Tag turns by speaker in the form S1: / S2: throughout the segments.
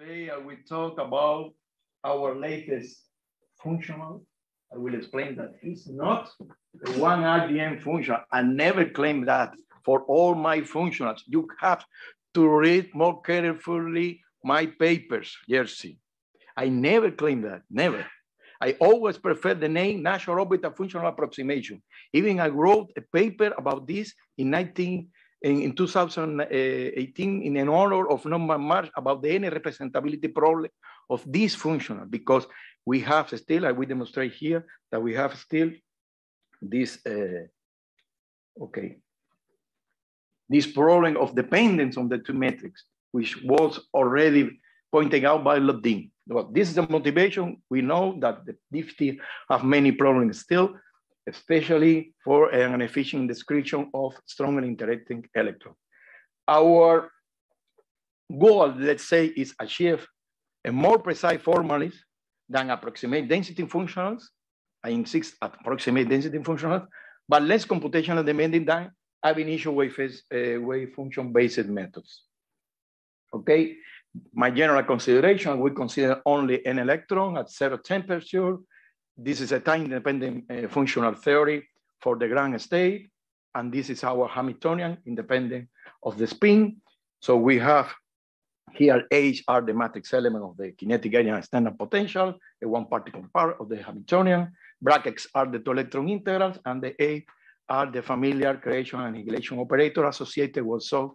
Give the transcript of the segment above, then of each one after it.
S1: Today I will talk about our latest functional. I will explain that it's not the one RDM function. I never claim that for all my functionals. You have to read more carefully my papers, Jerzy. I never claim that, never. I always prefer the name Natural Orbital Functional Approximation. Even I wrote a paper about this in 19, in, in 2018 in an honor of Norman March about the N representability problem of this functional because we have still, I will demonstrate here that we have still this, uh, okay, this problem of dependence on the two metrics, which was already pointed out by Löwdin. Well, this is the motivation. We know that the DFT have many problems still, especially for an efficient description of strongly interacting electron. Our goal, let's say, is achieve a more precise formalism than approximate density functionals. I insist at approximate density functionals, but less computational demanding than ab initio wave, uh, wave function based methods. Okay, my general consideration, we consider only an electron at zero temperature. This is a time-independent uh, functional theory for the ground state. And this is our Hamiltonian independent of the spin. So we have here H are the matrix element of the kinetic area and standard potential, a one particle part of the Hamiltonian. Brackets are the two electron integrals, and the A are the familiar creation and annihilation operator associated with so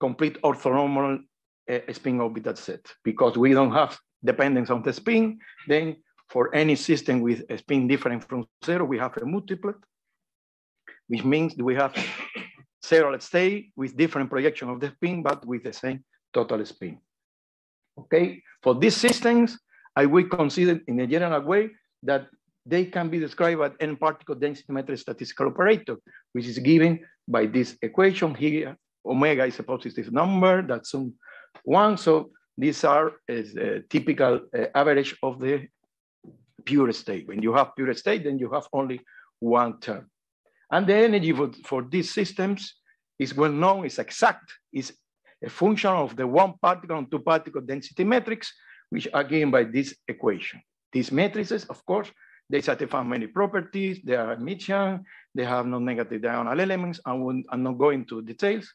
S1: complete orthonormal a spin orbital set because we don't have dependence on the spin. Then for any system with a spin different from zero, we have a multiplet, which means we have zero, let's with different projection of the spin, but with the same total spin. Okay, for these systems, I will consider in a general way that they can be described as n particle density metric statistical operator, which is given by this equation here. Omega is a positive number that some one. So these are a typical uh, average of the pure state. When you have pure state, then you have only one term. And the energy for, for these systems is well known, is exact, is a function of the one particle and two particle density metrics, which are given by this equation. These matrices, of course, they satisfy many properties, they are Hermitian, they have no negative diagonal elements, and I'm not going into details.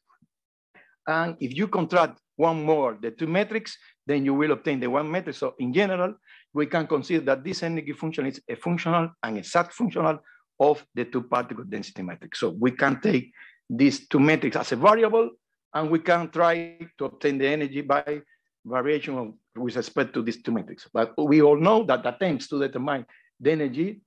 S1: And if you contract one more, the two metrics, then you will obtain the one metric. So in general, we can consider that this energy function is a functional and exact functional of the two particle density matrix. So we can take these two metrics as a variable, and we can try to obtain the energy by variation of, with respect to these two metrics. But we all know that attempts to determine the energy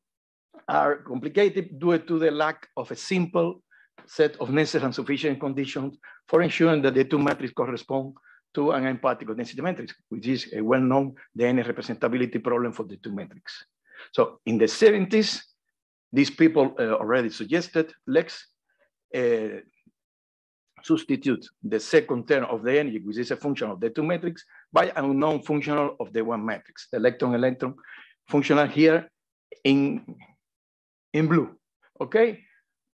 S1: are complicated due to the lack of a simple set of necessary and sufficient conditions for ensuring that the two matrices correspond to an n-particle density matrix, which is a well-known DNA representability problem for the two metrics. So in the 70s, these people uh, already suggested, let's uh, substitute the second term of the energy, which is a function of the two metrics, by an unknown functional of the one matrix, the electron-electron functional here in, in blue, okay?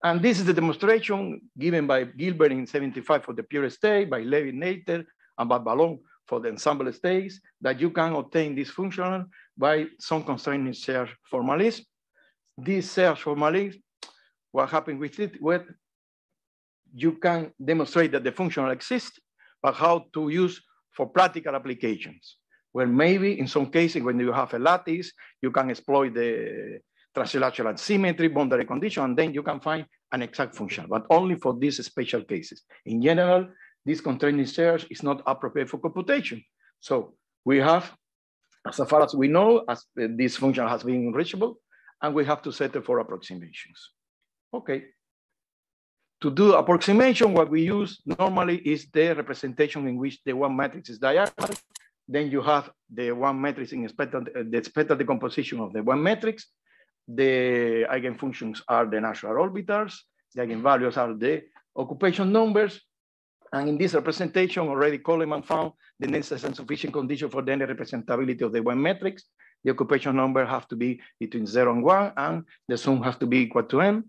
S1: And this is the demonstration given by Gilbert in 75 for the pure state, by Levy Nater, and by Valone for the ensemble states, that you can obtain this functional by some constraining search formalism. This search formalism, what happened with it, well, you can demonstrate that the functional exists, but how to use for practical applications. Well, maybe in some cases when you have a lattice, you can exploit the translational symmetry, boundary condition, and then you can find an exact function, but only for these special cases. In general, this constraining search is not appropriate for computation. So we have, as far as we know, as uh, this function has been reachable, and we have to settle for approximations. Okay. To do approximation, what we use normally is the representation in which the one matrix is diagonal. Then you have the one matrix in expected, uh, the expected decomposition of the one matrix. The eigenfunctions are the natural orbitals. The eigenvalues are the occupation numbers. And in this representation, already Coleman found the necessary and sufficient condition for the representability of the one matrix. The occupation number have to be between zero and one, and the sum has to be equal to m.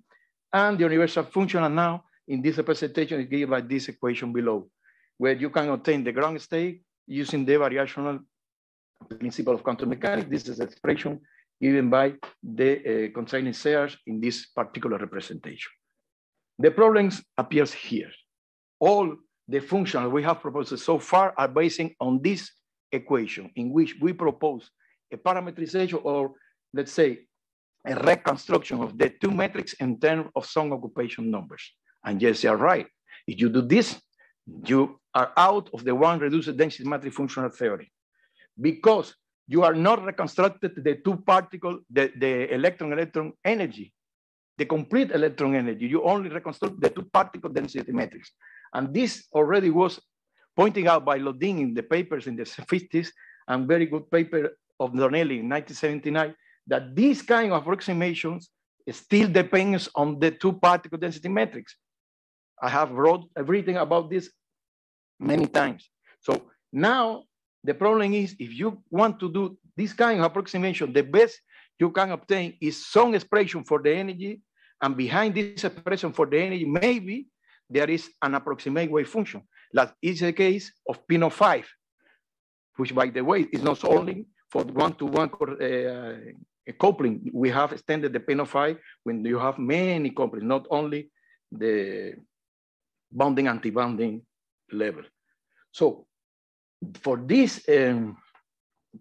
S1: And the universal function, and now in this representation is given by this equation below, where you can obtain the ground state using the variational principle of quantum mechanics. This is the expression given by the uh, Sears in this particular representation. The problems appears here. All the functions we have proposed so far are based on this equation in which we propose a parametrization or let's say a reconstruction of the two metrics in terms of some occupation numbers. And yes, you are right. If you do this, you are out of the one reduced density matrix functional theory because you are not reconstructed the two particle, the, the electron-electron energy, the complete electron energy. You only reconstruct the two particle density matrix. And this already was pointed out by Löwdin in the papers in the 50s and very good paper of Donnelly in 1979, that these kind of approximations still depends on the two particle density matrix. I have wrote everything about this many times. So now the problem is if you want to do this kind of approximation, the best you can obtain is some expression for the energy and behind this expression for the energy, maybe there is an approximate wave function. That is the case of PNOF5, which by the way is not only for one-to-one -one, uh, coupling. We have extended the PNOF5 when you have many couplings, not only the bonding anti-bonding level. So for this um,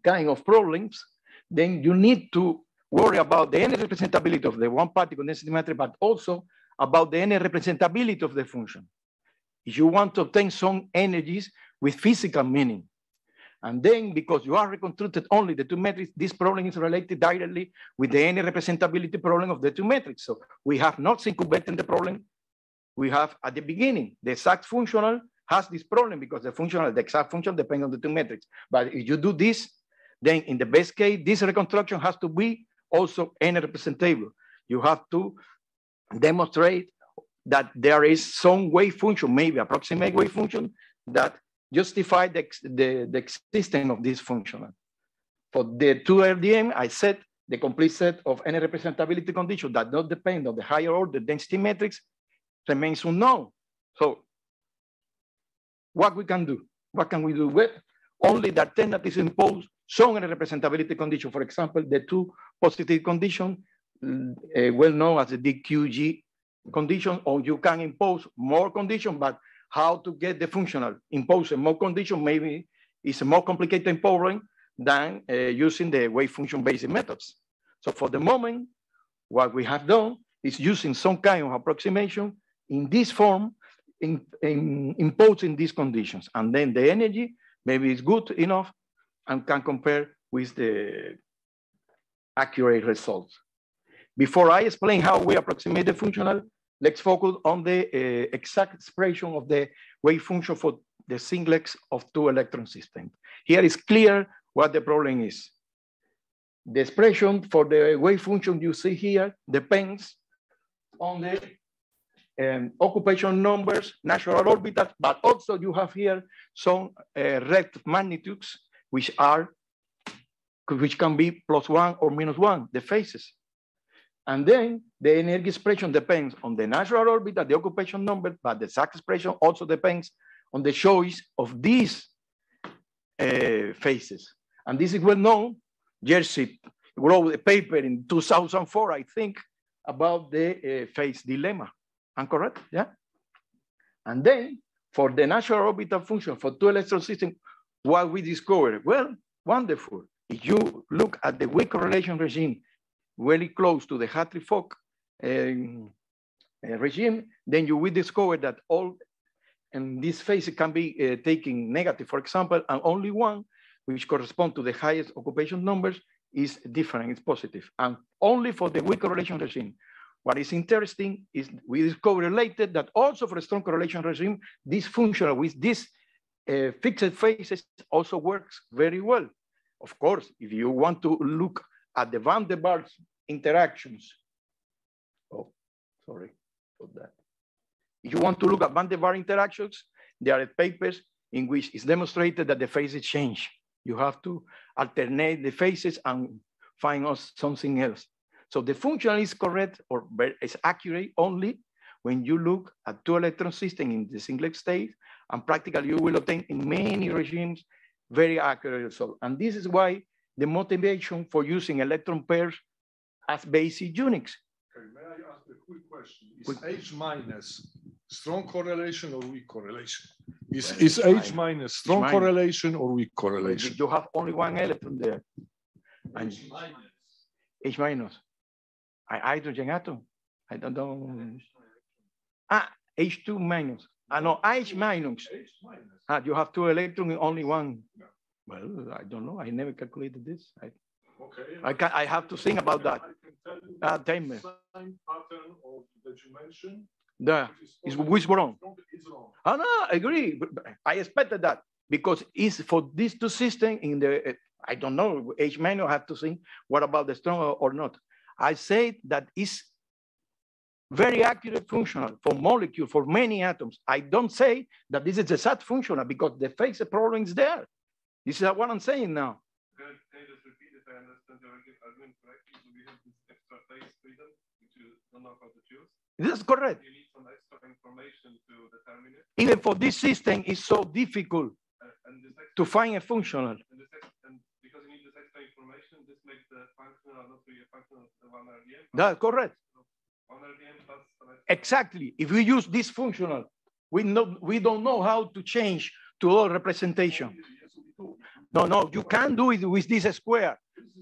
S1: kind of problems, then you need to worry about the energy representability of the one particle density matrix, but also about the energy representability of the function. If you want to obtain some energies with physical meaning, and then because you are reconstructed only the two metrics, this problem is related directly with the energy representability problem of the two metrics. So we have not incubated the problem. We have at the beginning, the exact functional has this problem because the functional, the exact function depends on the two metrics. But if you do this, then in the best case, this reconstruction has to be also n representable. You have to demonstrate that there is some wave function, maybe approximate wave function that justify the, the, the existence of this function. For the two RDM, I said the complete set of any representability condition that don't depend on the higher order density matrix remains unknown. So what we can do? What can we do? with? only the alternatives impose some representability condition. For example, the two positive condition, uh, well known as the DQG condition, or you can impose more condition, but how to get the functional, impose more condition maybe is a more complicated problem than uh, using the wave function based methods. So for the moment, what we have done is using some kind of approximation in this form, in, in imposing these conditions. And then the energy maybe is good enough and can compare with the accurate results. Before I explain how we approximate the functional, let's focus on the uh, exact expression of the wave function for the singlets of two electron system. Here is clear what the problem is. The expression for the wave function you see here depends on the um, occupation numbers, natural orbitals, but also you have here some uh, red magnitudes which are, which can be plus one or minus one, the phases. And then the energy expression depends on the natural orbit the occupation number, but the exact expression also depends on the choice of these uh, phases. And this is well known. Jerzy wrote a paper in 2004, I think, about the uh, phase dilemma. I'm correct? Yeah. And then for the natural orbital function for two electron systems, what we discovered? Well, wonderful. If you look at the weak correlation regime very close to the Hartree-Fock um, uh, regime, then you will discover that all and this phase can be uh, taken negative, for example, and only one, which correspond to the highest occupation numbers, is different, it's positive. And only for the weak correlation regime. What is interesting is we discovered that also for a strong correlation regime, this functional with these uh, fixed phases also works very well. Of course, if you want to look at the van der Waals interactions. Oh, sorry for that. If you want to look at van der Waals interactions, there are papers in which it's demonstrated that the phases change. You have to alternate the phases and find us something else. So the functional is correct or is accurate only when you look at two electron system in the singlet state, and practically you will obtain in many regimes very accurate result. And this is why the motivation for using electron pairs as basic units.
S2: Okay, may I ask a quick question? Is H minus strong correlation or weak correlation? Is,
S1: Well,
S2: is
S1: H
S2: H
S1: minus.
S2: minus strong
S1: minus.
S2: correlation or weak correlation?
S1: You have only one electron there. And H minus. A hydrogen atom. I don't know. Ah, H2 minus. Ah, no, H minus.
S2: H minus.
S1: Ah, you have two electrons only one. Well, I don't know. I never calculated this. I,
S2: Okay.
S1: I can, I have to think about that.
S2: I can tell you
S1: Ah,
S2: the. Same pattern of that you mentioned. Which is
S1: which wrong?
S2: It's wrong.
S1: Oh, no, I agree. I expected that because it's for these two systems in the, uh, I don't know, H manual have to think, what about the strong or- not? I say that is very accurate functional for molecule, for many atoms. I don't say that this is a sad functional because the phase problem is there. This is what I'm saying now.
S3: Can can just repeat if I understand your argument correctly? So we have this extra phase freedom, which you don't know how.
S1: This is correct.
S3: You need some extra information to determine it.
S1: Even for this system, it's so difficult
S3: Uh, extra,
S1: to find a functional.
S3: and and because you need this extra information, this makes the functional not really a function of the one RDM.
S1: That's correct.
S3: One RDM plus
S1: Exactly. If we use this functional, we know we don't know how to change to all representation.
S2: Yes, we do.
S1: No, no, you can do it with this square,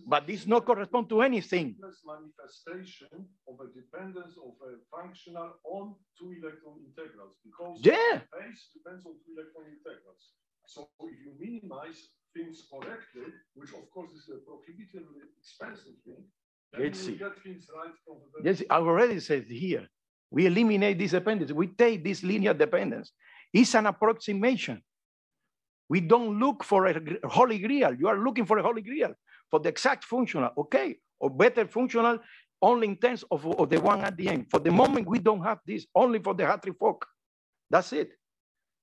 S1: but this not correspond to anything.
S2: manifestation of a dependence of a functional on two electron integrals because
S1: Yeah.
S2: phase depends on two electron integrals. So if you minimize things correctly, which of course is a prohibitively expensive thing,
S1: Let's
S2: you
S1: see.
S2: get things right from the
S1: Yes, I already said here, we eliminate this dependence. We take this linear dependence. It's an approximation. We don't look for a holy grail. You are looking for a holy grail for the exact functional, okay, or better functional only in terms of, of the one at the end. For the moment, we don't have this, only for the Hartree-Fock. That's it.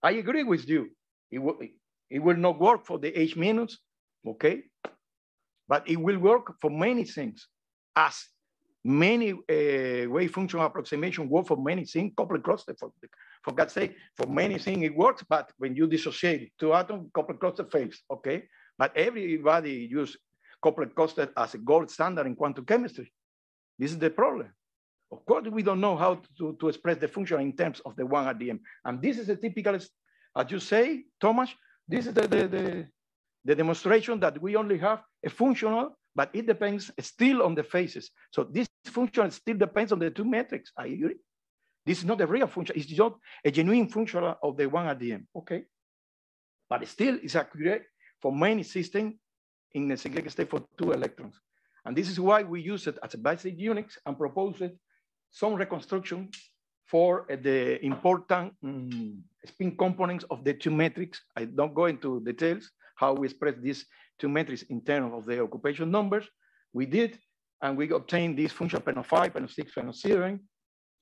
S1: I agree with you. It will, it will not work for the H minus, okay? But it will work for many things as many uh, wave function approximation work for many things, coupled cluster, for, for God's sake, for many things it works, but when you dissociate two atoms, coupled cluster fails, okay? But everybody use coupled cluster as a gold standard in quantum chemistry. This is the problem. Of course, we don't know how to, to express the function in terms of the one at the end. And this is a typical, as you say, Thomas, this is the, the, the, the demonstration that we only have a functional, but it depends still on the phases. So this function still depends on the two metrics. I agree. This is not a real function. It's not a genuine function of the one at the end. Okay. But still it's accurate for many systems in the singlet state for two electrons. And this is why we use it as a basic Unix and propose it some reconstruction for uh, the important mm, spin components of the two metrics. I don't go into details how we express these two metrics in terms of the occupation numbers. We did, and we obtained this function of five, PNOF6, pen of seven,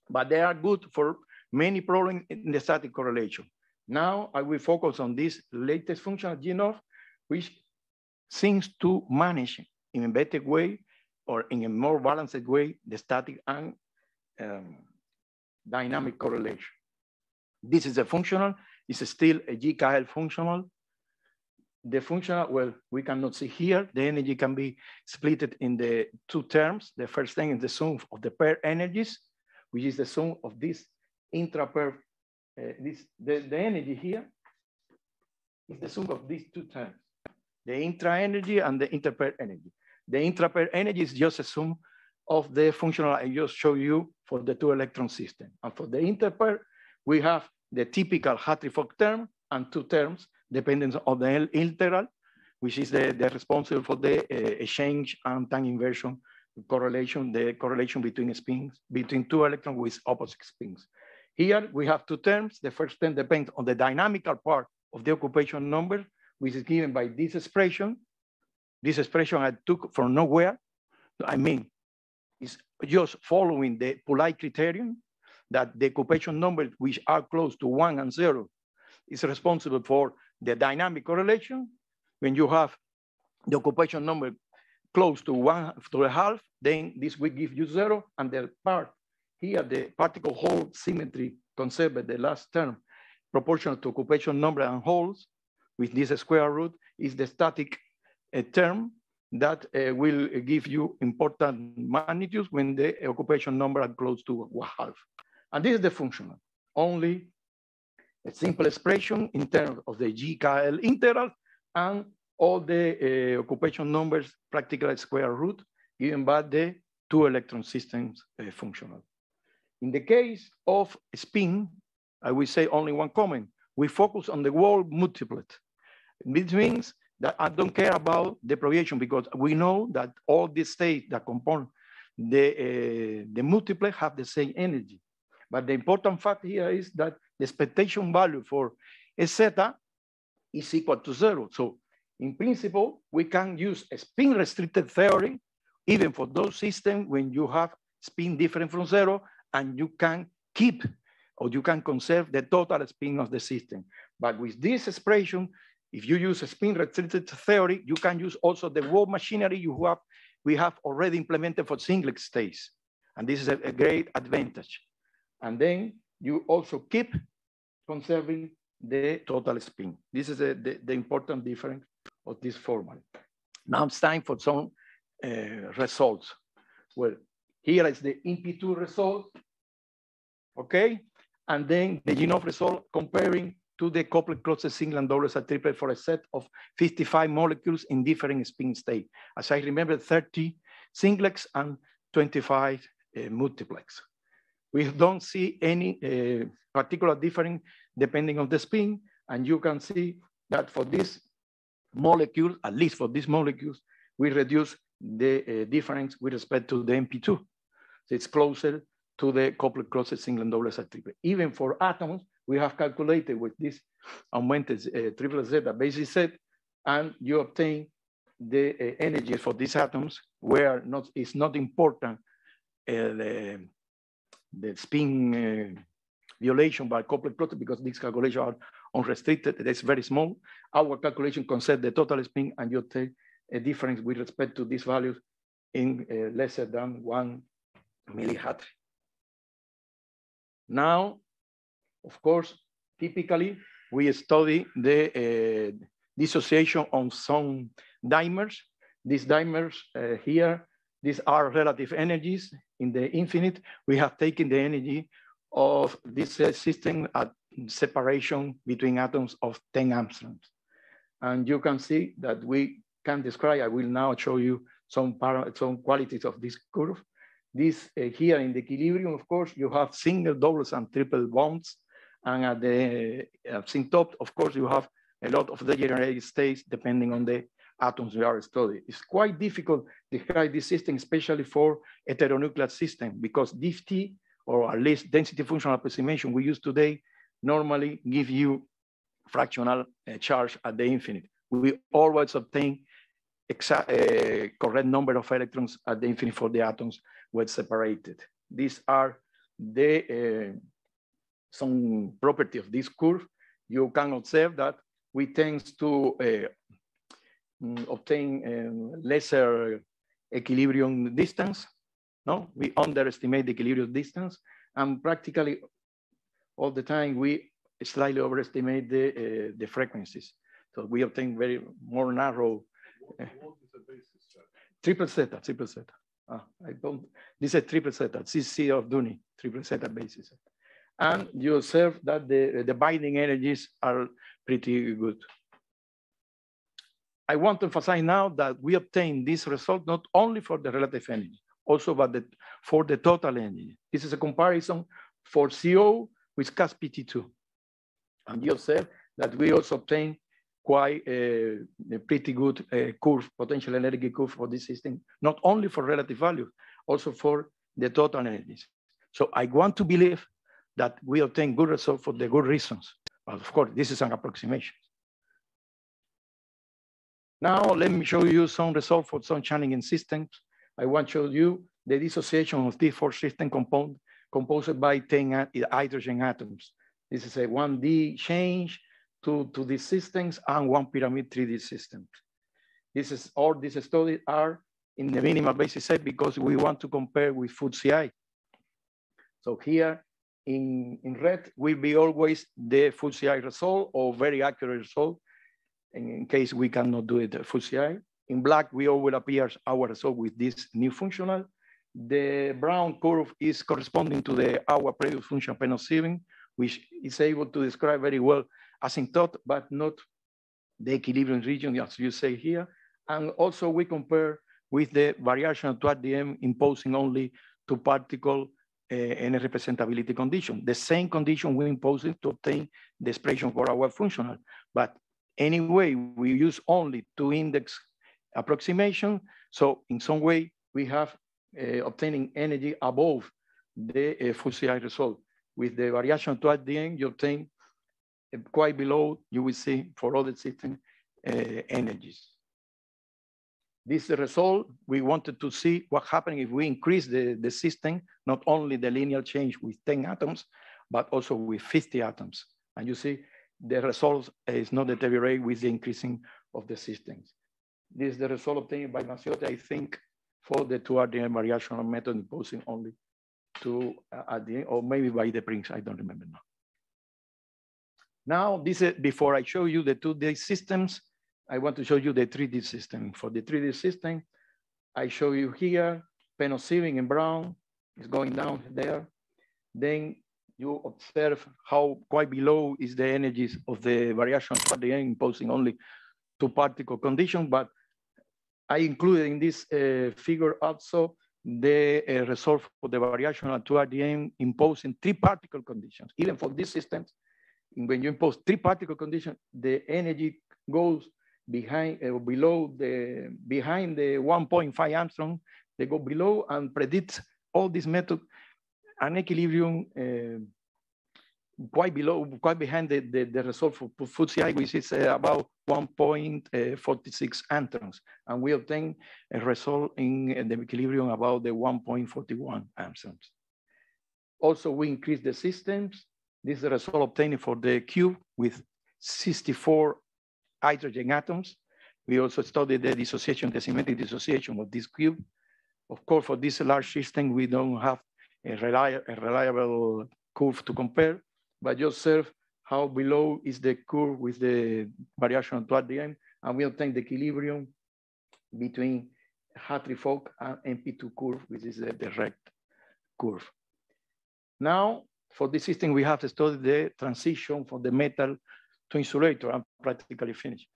S1: but they are good for many problems in the static correlation. Now I will focus on this latest functional GNOF, which seems to manage in a better way or in a more balanced way the static and um, dynamic correlation. This is a functional, it's still a JKL functional. The functional, well, we cannot see here, the energy can be split in the two terms. The first thing is the sum of the pair energies, which is the sum of this intra-pair, uh, this, the, the energy here is the sum of these two terms, the intra energy and the interpair energy. The intrapair energy is just a sum of the functional I just show you for the two electron system. And for the interpair, we have the typical Hartree-Fock term and two terms depending on the integral, which is the, the responsible for the uh, exchange and time inversion correlation, the correlation between spins, between two electrons with opposite spins. Here we have two terms. The first term depends on the dynamical part of the occupation number, which is given by this expression. This expression I took from nowhere. I mean, it's just following the polite criterion that the occupation numbers which are close to one and zero is responsible for the dynamic correlation. When you have the occupation number close to one to a half, then this will give you zero, and the part here, the particle hole symmetry concept, the last term, proportional to occupation number and holes with this square root is the static uh, term that uh, will give you important magnitudes when the occupation number are close to one half. And this is the functional, only a simple expression in terms of the JKL integral and all the uh, occupation numbers practically square root given by the two electron systems uh, functional. In the case of spin, I will say only one comment. We focus on the wall multiplet. This means that I don't care about the propagation because we know that all the states that compose the, uh, the multiplet have the same energy. But the important fact here is that the expectation value for a zeta is equal to zero. So in principle, we can use a spin restricted theory even for those systems when you have spin different from zero and you can keep or you can conserve the total spin of the system. But with this expression, if you use a spin restricted theory, you can use also the wall machinery you have, we have already implemented for singlet states. And this is a, a great advantage. And then you also keep conserving the total spin. This is a, the, the important difference of this formula. Now it's time for some uh, results. Well, here is the MP2 result, okay? And then the GNOF result comparing to the coupled cluster single and double and triple for a set of 55 molecules in different spin state. As I remember, 30 singlets and 25 uh, multiplex. We don't see any uh, particular difference depending on the spin, and you can see that for this molecule, at least for these molecules, we reduce the uh, difference with respect to the MP2. So it's closer to the coupled cluster single and double triple. Even for atoms, we have calculated with this augmented uh, triple zeta basis set, and you obtain the uh, energy for these atoms where not it's not important uh, the, the spin uh, violation by coupled cluster because these calculations are unrestricted. It's very small. Our calculation consider the total spin, and you take a difference with respect to these values in uh, lesser than one millihartree. Now, of course, typically we study the uh, dissociation on some dimers. These dimers uh, here, these are relative energies in the infinite. We have taken the energy of this uh, system at separation between atoms of 10 angstroms. And you can see that we can describe, I will now show you some, some qualities of this curve. This uh, here in the equilibrium, of course, you have single, doubles, and triple bonds. And at the uh, asymptote, of course, you have a lot of degenerated states depending on the atoms we are studying. It's quite difficult to describe this system, especially for heteronuclear system, because DFT, or at least density functional approximation we use today, normally give you fractional uh, charge at the infinite. We always obtain exact, uh, correct number of electrons at the infinite for the atoms when separated. These are the uh, some property of this curve. You can observe that we tend to uh, mm, obtain uh, lesser equilibrium distance. No, we underestimate the equilibrium distance, and practically all the time we slightly overestimate the uh, the frequencies. So we obtain very more narrow.
S2: What, what is the basis?
S1: Triple zeta, triple zeta. Ah, I don't, this is triple zeta, CC of Dooney, triple zeta basis. And you observe that the, the binding energies are pretty good. I want to emphasize now that we obtain this result not only for the relative energy, also but the, for the total energy. This is a comparison for CO with CASPT2. And you observe that we also obtain quite a, a pretty good uh, curve, potential energy curve for this system, not only for relative values, also for the total energies. So I want to believe that we obtain good results for the good reasons. But of course, this is an approximation. Now, let me show you some results for some Challenging systems. I want to show you the dissociation of these four system component composed by 10 hydrogen atoms. This is a 1D change to, to these systems and one pyramid 3D system. This is all these studies are in the minimal basis set because we want to compare with full CI. So here in, in red will be always the full CI result or very accurate result. in, in case we cannot do it full CI. In black, we will appear our result with this new functional. The brown curve is corresponding to the our previous function PNOF7, which is able to describe very well asymptote, but not the equilibrium region, as you say here. And also we compare with the variation to RDM imposing only two particle uh, and a representability condition. The same condition we impose to obtain the expression for our functional. But anyway, we use only two index approximation. So in some way, we have obtaining energy above the uh, full CI result. With the variation to at the end, you obtain uh, quite below, you will see for other system energies. This is the result. We wanted to see what happened if we increase the, the system, not only the linear change with 10 atoms, but also with 50 atoms. And you see the result is not deteriorate with the increasing of the systems. This is the result obtained by Mazziotti, I think, for the two RDM variational method imposing only two uh, at the end, or maybe by DePrince, I don't remember now. Now, this is before I show you the 2D systems, I want to show you the 3D system. For the 3D system, I show you here, PNOF7 in brown is going down there. Then you observe how quite below is the energies of the variation at the end, imposing only two particle condition, but I included in this uh, figure also the uh, result for the variation at 2 RDM imposing three particle conditions. Even for these systems, when you impose three particle conditions, the energy goes behind uh, below the behind the 1.5 angstrom. They go below and predict all this method an equilibrium uh, quite below, quite behind the, the, the result for FTSE which is uh, about 1.46 angstroms. And we obtain a result in the equilibrium about the 1.41 angstroms. Also, we increase the systems. This is the result obtained for the cube with 64 hydrogen atoms. We also studied the dissociation, the symmetric dissociation of this cube. Of course, for this large system, we don't have a reliable curve to compare, but you observe how below is the curve with the variation toward the end, and we obtain the equilibrium between Hartree-Fock and MP2 curve, which is the direct curve. Now, for this system, we have to study the transition from the metal to insulator. I'm practically finished.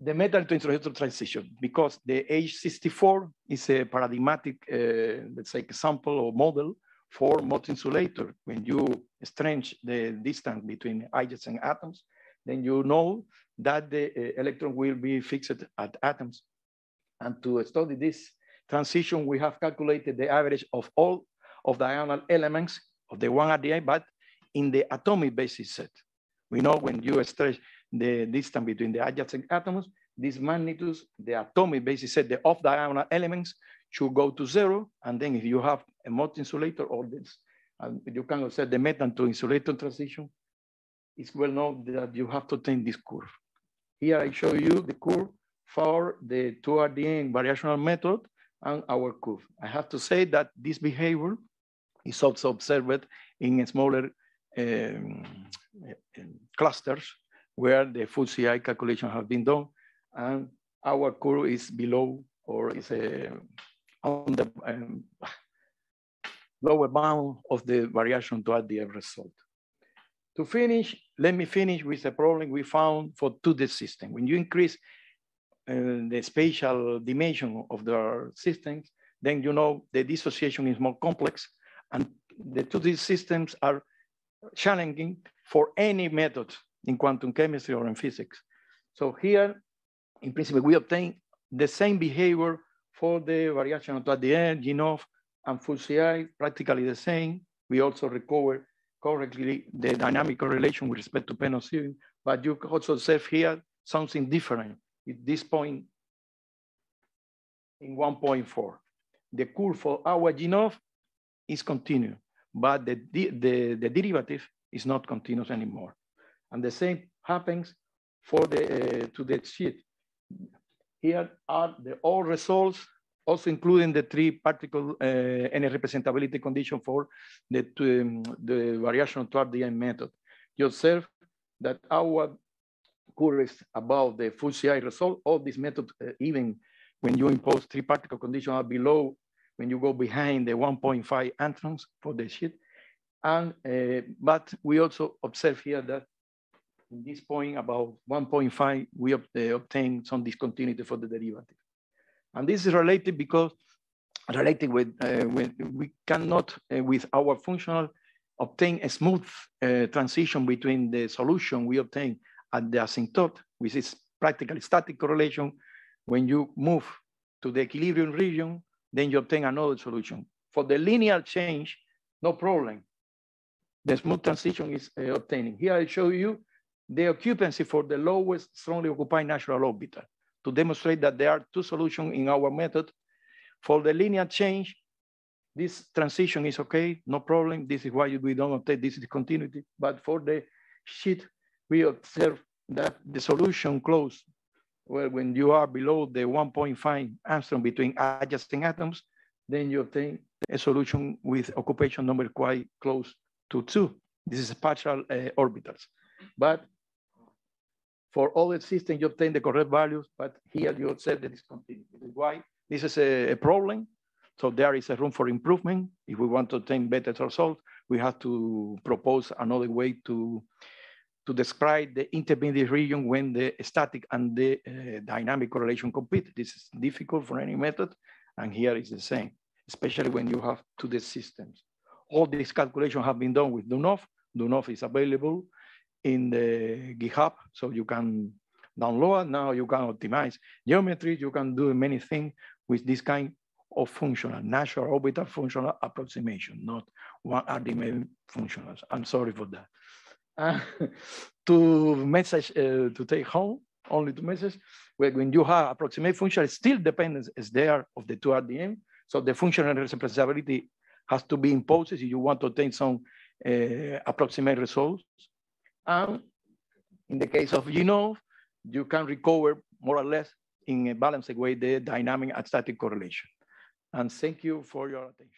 S1: The metal to insulator transition, because the H64 is a paradigmatic, uh, let's say, example or model for Mott insulator. When you stretch the distance between adjacent atoms, then you know that the uh, electron will be fixed at atoms. And to study this transition, we have calculated the average of all of the diagonal elements of the one RDM, but in the atomic basis set. We know when you stretch the distance between the adjacent atoms, these magnitudes, the atomic basis set, the off diagonal elements should go to zero. And then if you have a Mott insulator or this, and you can set the metal to insulator transition, it's well known that you have to obtain this curve. Here I show you the curve for the 2RDM variational method and our curve. I have to say that this behavior is also observed in smaller um, clusters where the full CI calculation has been done and our curve is below or is a, on the um, lower bound of the variation to add the result. To finish, let me finish with a problem we found for 2D system. When you increase uh, the spatial dimension of the systems, then you know the dissociation is more complex and the 2D systems are challenging for any method in quantum chemistry or in physics. So here, in principle, we obtain the same behavior for the variation to at the end, GNOF, and full CI, practically the same. We also recover correctly the dynamic correlation with respect to PNOF7, but you also observe here something different at this point in 1.4. The curve for our GNOF is continuous, but the, the, the derivative is not continuous anymore. And the same happens for the uh, to the sheet. Here are the all results, also including the three particle uh, representability condition for the, um, the variation toward the method. You observe that our curious about the full CI result, all these methods, uh, even when you impose three particle condition are below, when you go behind the 1.5 angstroms for the sheet. And, uh, but we also observe here that in this point about 1.5, we ob uh, obtain some discontinuity for the derivative. And this is related because related with, uh, with we cannot, uh, with our functional, obtain a smooth uh, transition between the solution we obtain at the asymptote, which is practically static correlation. When you move to the equilibrium region, then you obtain another solution. For the linear change, no problem. The smooth transition is uh, obtaining. Here I show you the occupancy for the lowest strongly occupied natural orbital to demonstrate that there are two solutions in our method. For the linear change, this transition is okay, no problem. This is why we don't obtain this discontinuity. But for the sheet, we observe that the solution close, well, when you are below the 1.5 angstrom between adjacent atoms, then you obtain a solution with occupation number quite close to two. This is partial uh, orbitals. But for all the systems, you obtain the correct values, but here you observe the discontinuity. Why this is a, a problem. So there is a room for improvement. If we want to obtain better results, we have to propose another way to, to describe the intermediate region when the static and the uh, dynamic correlation compete. This is difficult for any method, and here is the same, especially when you have two systems. All these calculations have been done with DoNOF. DoNOF is available in the GitHub, so you can download. Now you can optimize geometry. You can do many things with this kind of functional, natural orbital functional approximation, not one RDM functionals. I'm sorry for that. Uh, to message uh, to take home, only to message, when you have approximate function, still dependence is there of the two RDM. So the functional representability has to be imposed if you want to obtain some uh, approximate results. And in the case of GNOF, you can recover more or less in a balanced way the dynamic and static correlation. And thank you for your attention.